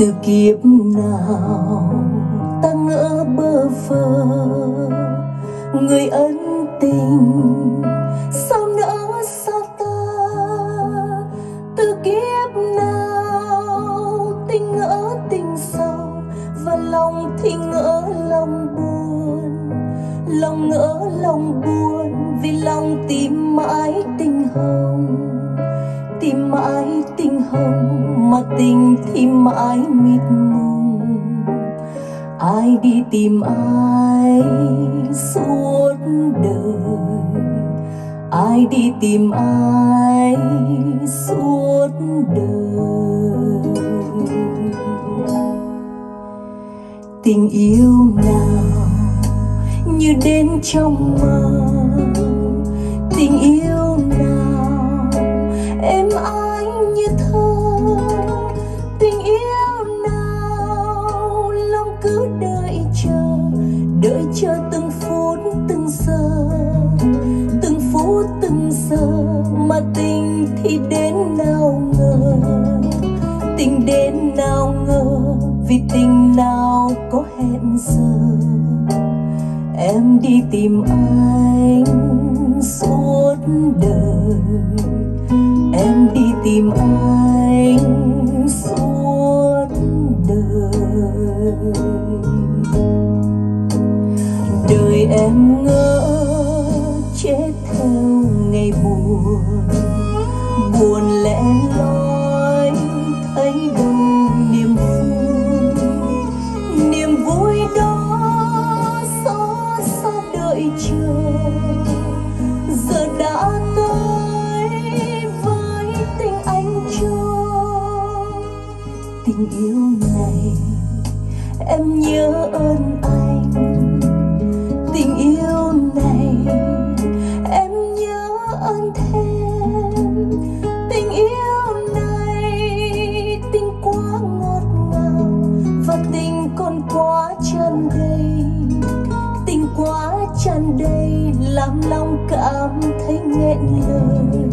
Từ kiếp nào, ta ngỡ bơ vơ. Người ân tình, sao nỡ xa ta? Từ kiếp nào, tình ngỡ tình sâu và lòng thì ngỡ lòng buồn. Lòng ngỡ lòng buồn vì lòng tìm mãi tình hồng tìm mãi tình hồng, mà tình thì mãi mịt mùng ai đi tìm ai suốt đời? Ai đi tìm ai suốt đời? Tình yêu nào như đến trong mơ? Tình yêu em ái như thơ, tình yêu nào lòng cứ đợi chờ đợi chờ từng phút, từng giờ, từng phút, từng giờ mà tình thì đến nào ngờ. Tình đến nào ngờ, vì tình nào có hẹn giờ. Em đi tìm anh. Tìm anh suốt đời. Đời em ngỡ chết theo ngày buồn buồn lẽ loi thấy đâu niềm vui. Niềm vui đó xót xa đợi chờ. Em nhớ ơn anh. Tình yêu này em nhớ ơn thêm. Tình yêu này tình quá ngọt ngào và tình còn quá tràn đầy. Tình quá tràn đầy làm lòng cảm thấy nghẹn lời.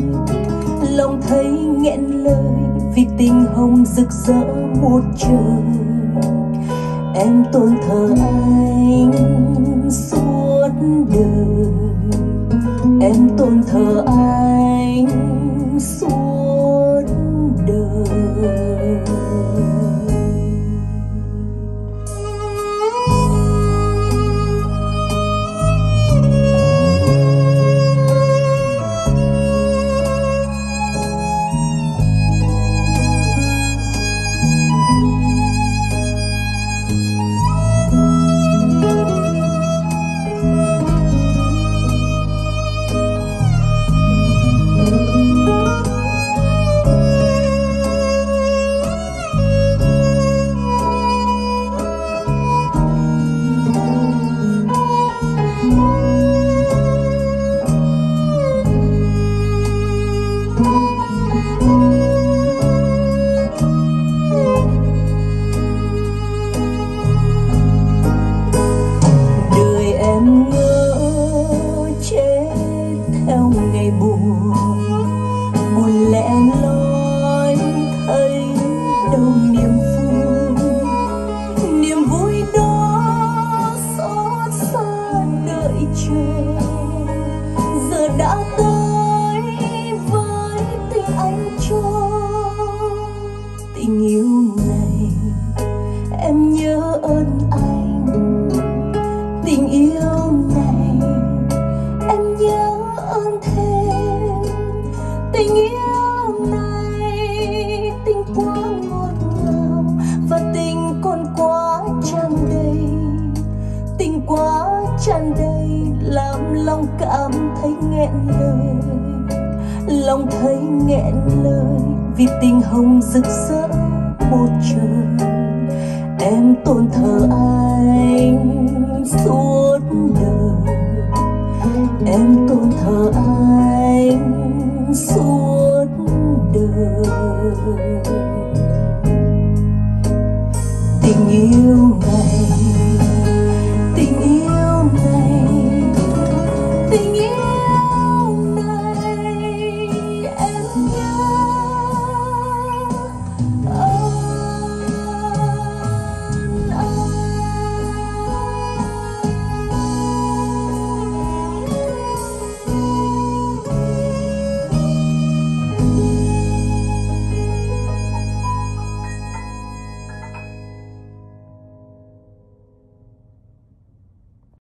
Lòng thấy nghẹn lời vì tình hồng rực rỡ một trời em tôn thờ anh suốt đời. Em tôn thờ anh suốt tình yêu này tình quá ngọt ngào và tình còn quá tràn đầy, tình quá tràn đầy làm lòng cảm thấy nghẹn lời lòng thấy nghẹn lời vì tình hồng rực rỡ một trời em tôn thờ anh suốt đời em tôn thờ anh suốt đời. Tình yêu này